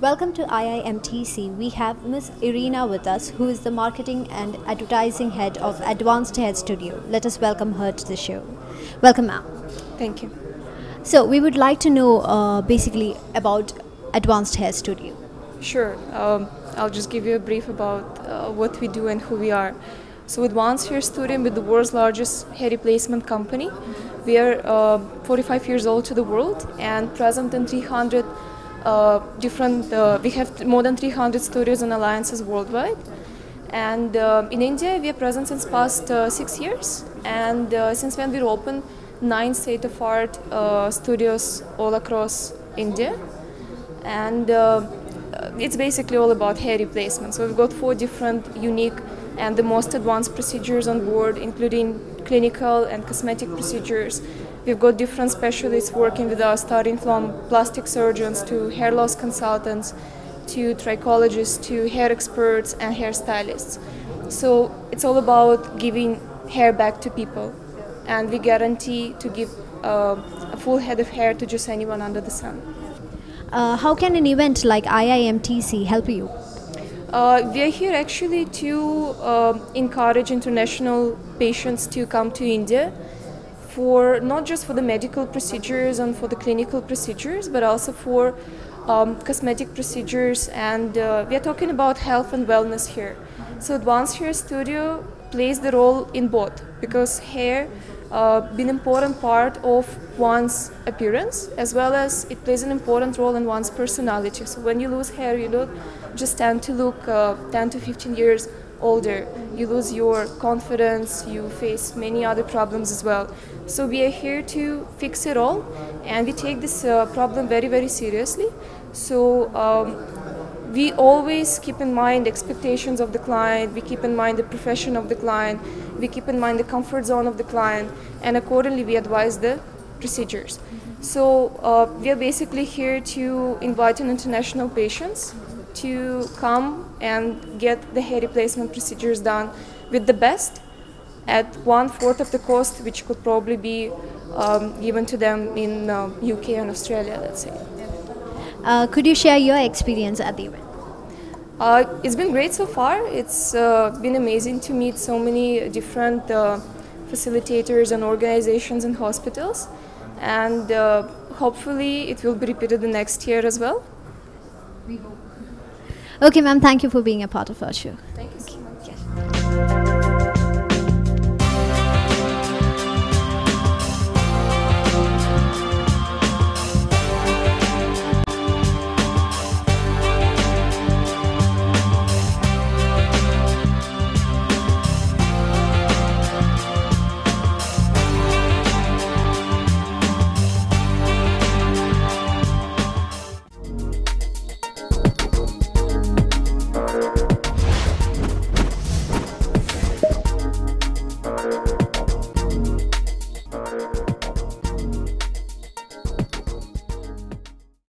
Welcome to IIMTC. We have Ms. Irina with us, who is the marketing and advertising head of Advanced Hair Studio. Let us welcome her to the show. Welcome, ma'am. Thank you. So, we would like to know uh, basically about Advanced Hair Studio. Sure. Um, I'll just give you a brief about uh, what we do and who we are. So, Advanced Hair Studio is the world's largest hair replacement company. We are uh, 45 years old to the world and present in 300 uh, different. Uh, we have more than 300 studios and alliances worldwide. And uh, in India, we are present since past uh, six years. And uh, since when we opened nine state-of-art studios all across India. And it's basically all about hair replacement. So we've got four different unique and the most advanced procedures on board, including clinical and cosmetic procedures. We've got different specialists working with us, starting from plastic surgeons to hair loss consultants to trichologists to hair experts and hairstylists. So it's all about giving hair back to people, and we guarantee to give uh, a full head of hair to just anyone under the sun. Uh, how can an event like IIMTC help you? Uh, we are here actually to uh, encourage international patients to come to India for not just for the medical procedures and for the clinical procedures, but also for um, cosmetic procedures. And uh, we are talking about health and wellness here. So Advanced Hair Studio plays the role in both because hair uh, an important part of one's appearance as well as it plays an important role in one's personality. So when you lose hair, you don't just tend to look uh, 10 to 15 years older. You lose your confidence, you face many other problems as well. So we are here to fix it all and we take this uh, problem very, very seriously. So um, we always keep in mind expectations of the client, we keep in mind the profession of the client, we keep in mind the comfort zone of the client, and accordingly we advise the procedures. So uh, we are basically here to invite an international patients to come and get the hair replacement procedures done with the best at one fourth of the cost, which could probably be um, given to them in uh, UK and Australia, let's say. Uh, could you share your experience at the event? Uh, it's been great so far. It's uh, been amazing to meet so many different uh, facilitators and organizations and hospitals, and uh, hopefully it will be repeated the next year as well. Okay, ma'am, thank you for being a part of our show. Thank you.